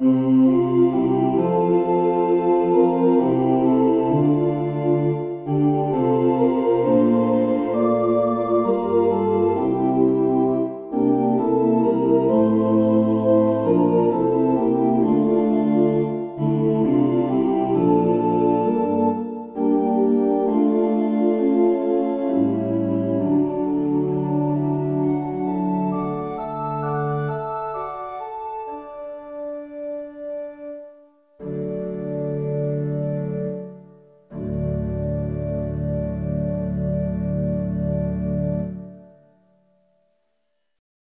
Mm.